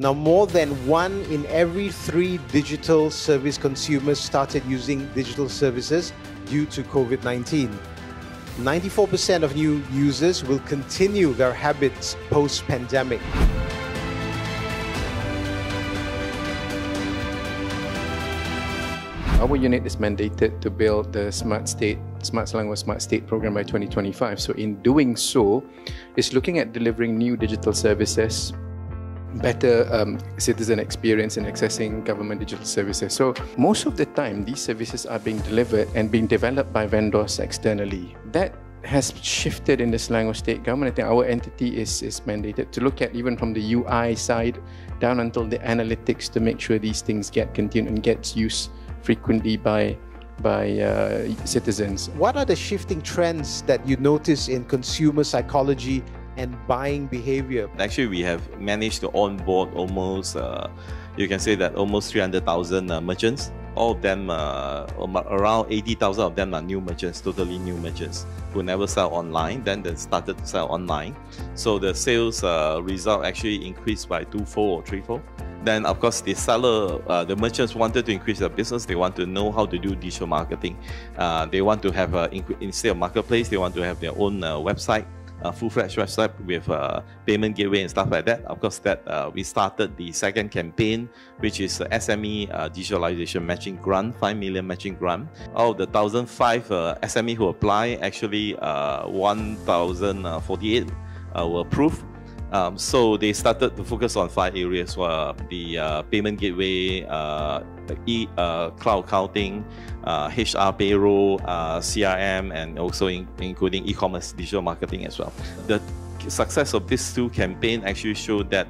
Now, more than one in every three digital service consumers started using digital services due to COVID 19. 94% of new users will continue their habits post pandemic. Our unit is mandated to build the Smart State, Smart Selangor Smart State program by 2025. So, in doing so, it's looking at delivering new digital services, better um, citizen experience in accessing government digital services. So, most of the time, these services are being delivered and being developed by vendors externally. That has shifted in the Selangor state government. I think our entity is, is mandated to look at even from the UI side down until the analytics to make sure these things get continued and gets used frequently by by uh, citizens. What are the shifting trends that you notice in consumer psychology and buying behavior? Actually, we have managed to onboard almost, uh, you can say that almost 300,000 uh, merchants. All of them, uh, around 80,000 of them are new merchants, totally new merchants who never sell online. Then they started to sell online. So the sales uh, result actually increased by twofold or threefold. Then, of course, the seller, uh, the merchants wanted to increase their business. They want to know how to do digital marketing. Uh, they want to have, a, instead of marketplace, they want to have their own uh, website, a full-fledged website with a payment gateway and stuff like that. Of course, that uh, we started the second campaign, which is the SME uh, digitalization matching grant, 5 million matching grant. Out of the 1,005 uh, SME who apply, actually 1,048 were approved. Um, so they started to focus on five areas: uh, the uh, payment gateway, uh, the e uh, cloud accounting, HR uh, payroll, uh, CRM, and also in, including e-commerce digital marketing as well. The success of these two campaigns actually showed that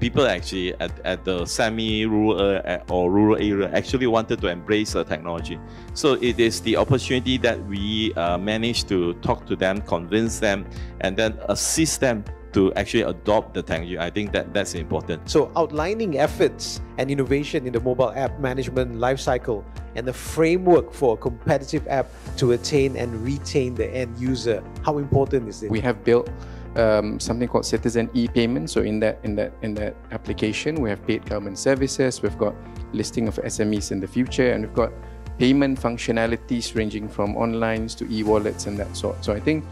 people actually at, at the semi-rural or rural area actually wanted to embrace uh, technology. So it is the opportunity that we managed to talk to them, convince them, and then assist them to actually adopt the technology. I think that that's important. So outlining efforts and innovation in the mobile app management lifecycle and the framework for a competitive app to attain and retain the end user. How important is it? We have built um, something called Citizen e-payment. So in that in that in that application, we have paid government services. We've got listing of SMEs in the future, and we've got payment functionalities ranging from online to e-wallets and that sort. So I think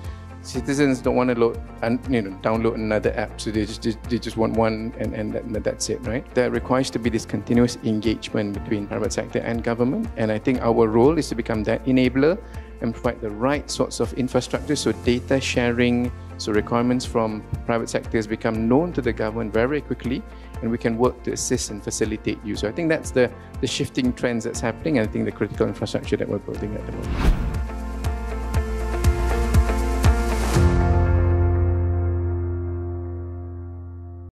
citizens don't want to load and you know download another app so they just they just want one and and that, that's it right? There requires to be this continuous engagement between private sector and government and i think our role is to become that enabler and provide the right sorts of infrastructure. So data sharing so requirements from private sectors become known to the government very quickly and we can work to assist and facilitate you. So i think that's the the shifting trends that's happening and i think the critical infrastructure that we're building at the moment